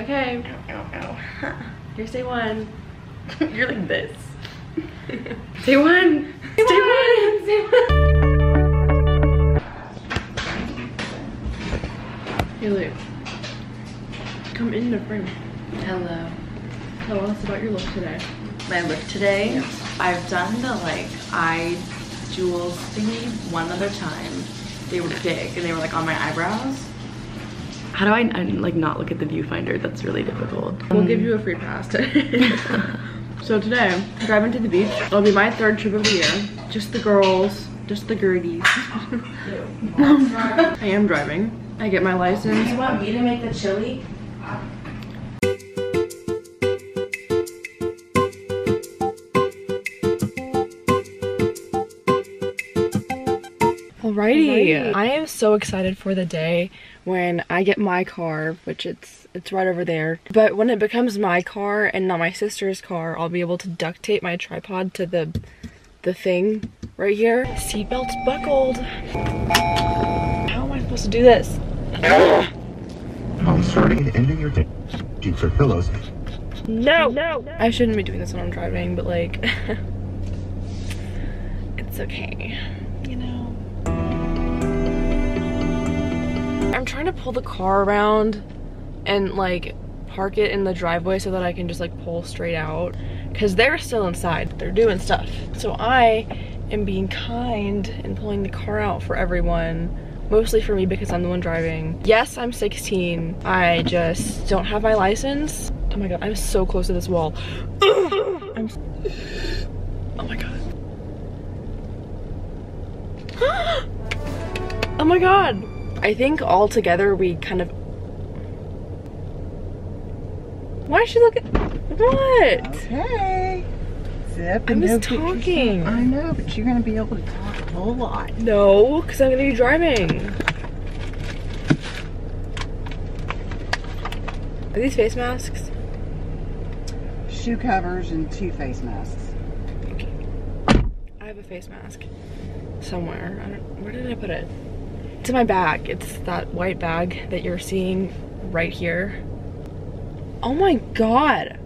Okay. Here's day one. You're like this. day one. Day one. Day one. Hey Luke. Come in the frame. Hello. Tell us about your look today. My look today, I've done the like eye jewels thingy one other time. They were big and they were like on my eyebrows. How do I, I like not look at the viewfinder? That's really difficult. We'll give you a free pass today. so today, driving to the beach. It'll be my third trip of the year. Just the girls, just the girdies. I am driving. I get my license. You want me to make the chili? Alrighty. I am so excited for the day when I get my car, which it's it's right over there. But when it becomes my car and not my sister's car, I'll be able to duct tape my tripod to the the thing right here. Seatbelts buckled. How am I supposed to do this? I'm starting and ending your day. Sheets or pillows. No, no, no. I shouldn't be doing this when I'm driving, but like, it's okay, I'm trying to pull the car around and like park it in the driveway so that I can just like pull straight out because they're still inside. They're doing stuff. So I am being kind and pulling the car out for everyone mostly for me because I'm the one driving. Yes, I'm 16. I just don't have my license. Oh my god, I'm so close to this wall. I'm Oh my god. oh my god. I think all together we kind of Why is she looking What? Okay. Zip I was talking. I know, but you're gonna be able to talk a whole lot. No, because I'm gonna be driving. Are these face masks? Shoe covers and two face masks. I have a face mask somewhere. I don't, where did I put it? It's my bag. It's that white bag that you're seeing right here. Oh my god.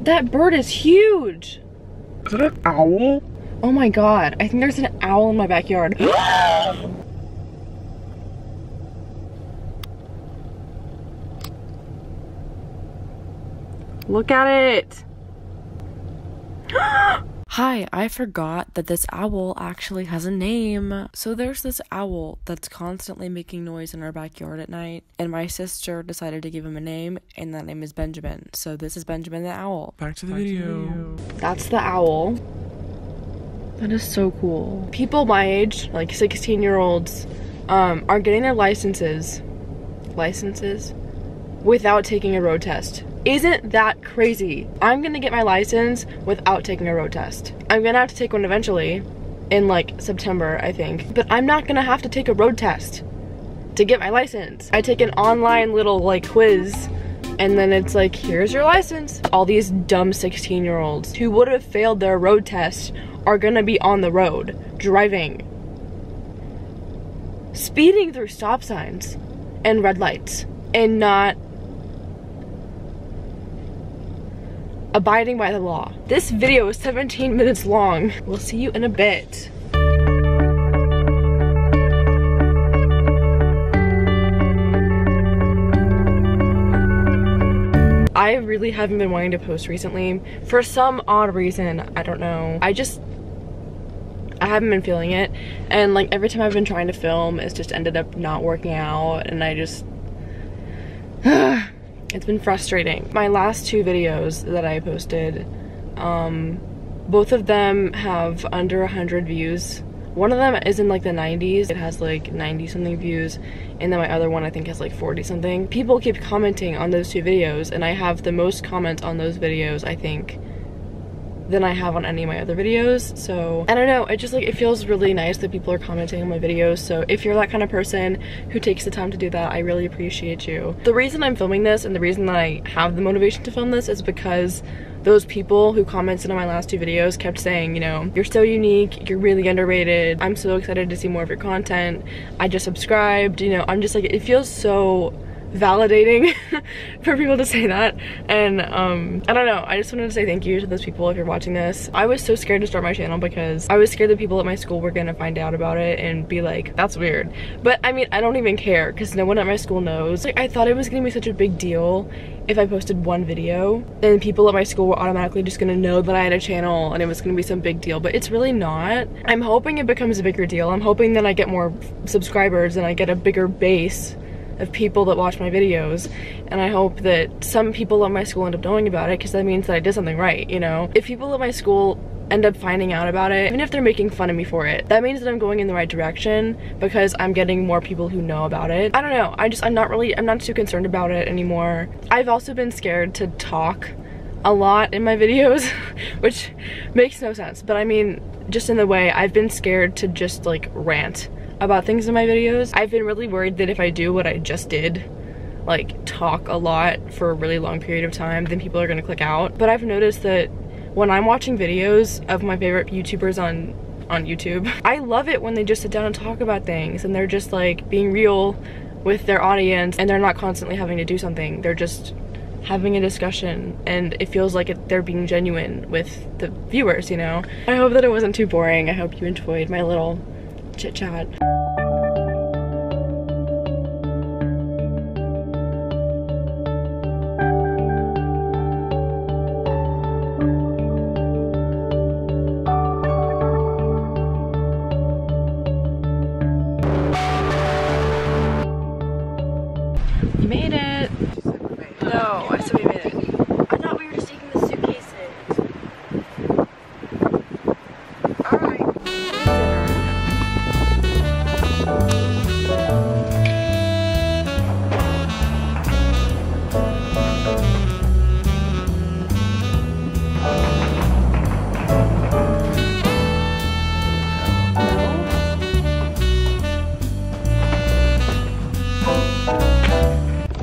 That bird is huge. Is it an owl? Oh my god. I think there's an owl in my backyard. Look at it. Hi, I forgot that this owl actually has a name. So there's this owl that's constantly making noise in our backyard at night, and my sister decided to give him a name, and that name is Benjamin. So this is Benjamin the owl. Back to the video. That's the owl. That is so cool. People my age, like 16 year olds, um, are getting their licenses, licenses, without taking a road test. Isn't that crazy? I'm gonna get my license without taking a road test. I'm gonna have to take one eventually in like September, I think. But I'm not gonna have to take a road test to get my license. I take an online little like quiz and then it's like, here's your license. All these dumb 16 year olds who would have failed their road test are gonna be on the road driving, speeding through stop signs and red lights and not abiding by the law. This video is 17 minutes long. We'll see you in a bit. I really haven't been wanting to post recently. For some odd reason, I don't know. I just I haven't been feeling it and like every time I've been trying to film it's just ended up not working out and I just it's been frustrating. My last two videos that I posted um both of them have under 100 views. One of them is in like the 90s. It has like 90 something views and then my other one I think has like 40 something. People keep commenting on those two videos and I have the most comments on those videos I think than I have on any of my other videos. So I don't know, it just like it feels really nice that people are commenting on my videos. So if you're that kind of person who takes the time to do that, I really appreciate you. The reason I'm filming this and the reason that I have the motivation to film this is because those people who commented on my last two videos kept saying, you know, you're so unique, you're really underrated, I'm so excited to see more of your content, I just subscribed, you know, I'm just like, it feels so validating for people to say that. And um i don't know. I just wanted to say thank you to those people if you're watching this. I was so scared to start my channel because i was scared that people at my school were gonna find out about it and be like that's weird. But i mean i don't even care because no one at my school knows. Like i thought it was gonna be such a big deal if I posted one video, then people at my school were automatically just gonna know that I had a channel and it was gonna be some big deal, but it's really not. I'm hoping it becomes a bigger deal. I'm hoping that I get more subscribers and I get a bigger base of people that watch my videos and I hope that some people at my school end up knowing about it because that means that I did something right, you know? If people at my school end up finding out about it, even if they're making fun of me for it, that means that I'm going in the right direction because I'm getting more people who know about it. I don't know, I just, I'm not really, I'm not too concerned about it anymore. I've also been scared to talk a lot in my videos, which makes no sense, but I mean, just in the way, I've been scared to just like rant about things in my videos. I've been really worried that if I do what I just did, like talk a lot for a really long period of time, then people are gonna click out. But I've noticed that when I'm watching videos of my favorite YouTubers on on YouTube, I love it when they just sit down and talk about things and they're just like being real with their audience and they're not constantly having to do something. They're just having a discussion and it feels like it, they're being genuine with the viewers, you know? I hope that it wasn't too boring. I hope you enjoyed my little chit chat.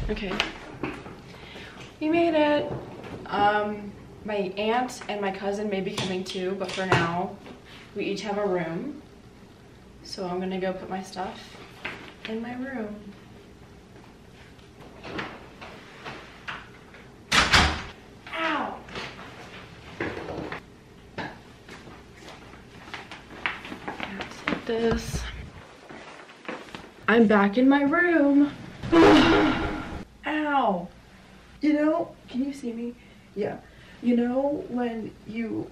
Okay. We made it. Um, my aunt and my cousin may be coming too, but for now, we each have a room. So I'm gonna go put my stuff in my room. Ow! This. I'm back in my room. You know, can you see me? Yeah. You know when you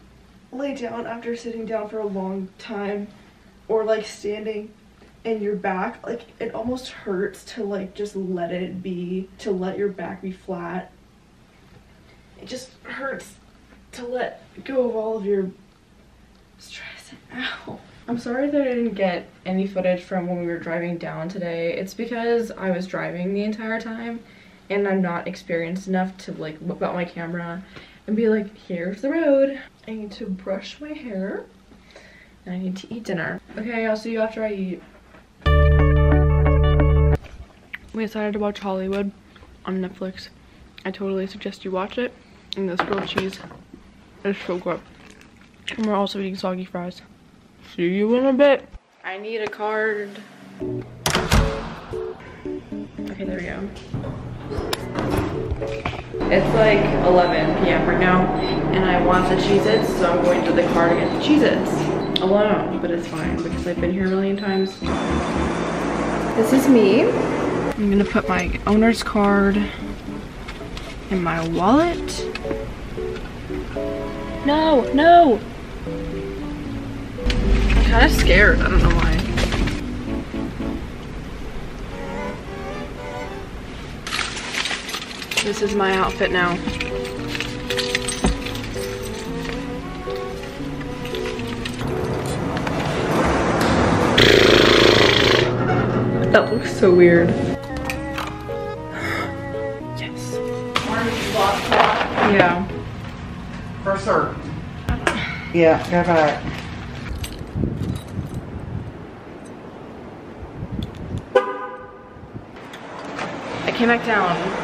lay down after sitting down for a long time or like standing and your back, like it almost hurts to like just let it be, to let your back be flat. It just hurts to let go of all of your stress. Ow. I'm sorry that I didn't get any footage from when we were driving down today. It's because I was driving the entire time and I'm not experienced enough to like whip out my camera and be like, here's the road. I need to brush my hair and I need to eat dinner. Okay, I'll see you after I eat. We decided to watch Hollywood on Netflix. I totally suggest you watch it. And this grilled cheese is so good. And we're also eating soggy fries. See you in a bit. I need a card. There. It's like 11 p.m. right now, and I want the Cheez-Its, so I'm going to the car to get the Cheez-Its. Alone, but it's fine because I've been here a million times. This is me. I'm gonna put my owner's card in my wallet. No, no! I'm kind of scared, I don't know why. This is my outfit now. That looks so weird. yes. Yeah. For certain. Yeah, go back. I came back down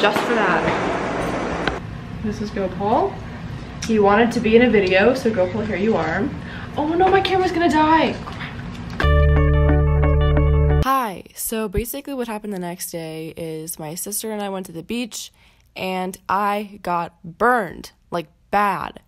just for that. This is GoPaul. He wanted to be in a video, so GoPaul, here you are. Oh no, my camera's gonna die. Hi, so basically, what happened the next day is my sister and I went to the beach and I got burned like bad.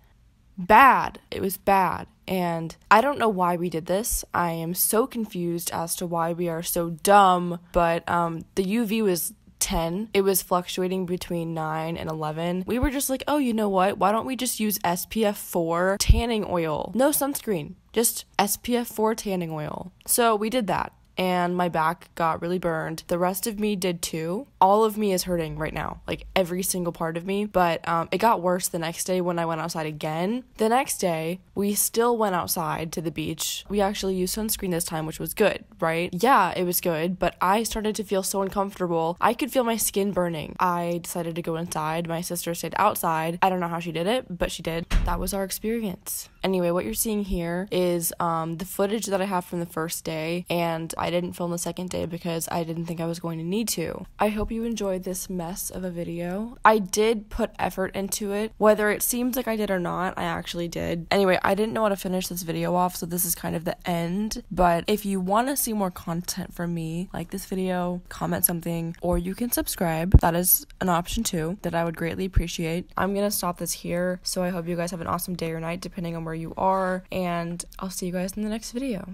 Bad. It was bad. And I don't know why we did this. I am so confused as to why we are so dumb, but um, the UV was 10. It was fluctuating between 9 and 11. We were just like, oh, you know what? Why don't we just use SPF 4 tanning oil? No sunscreen, just SPF 4 tanning oil. So we did that and my back got really burned. The rest of me did too. All of me is hurting right now, like every single part of me. But um, it got worse the next day when I went outside again. The next day, we still went outside to the beach. We actually used sunscreen this time, which was good, right? Yeah, it was good, but I started to feel so uncomfortable. I could feel my skin burning. I decided to go inside. My sister stayed outside. I don't know how she did it, but she did. That was our experience. Anyway, what you're seeing here is um, the footage that I have from the first day, and I didn't film the second day because I didn't think I was going to need to. I hope you enjoyed this mess of a video. I did put effort into it. Whether it seems like I did or not, I actually did. Anyway, I didn't know how to finish this video off, so this is kind of the end. But if you want to see more content from me, like this video, comment something, or you can subscribe. That is an option too that I would greatly appreciate. I'm gonna stop this here, so I hope you guys have an awesome day or night, depending on where you are, and I'll see you guys in the next video.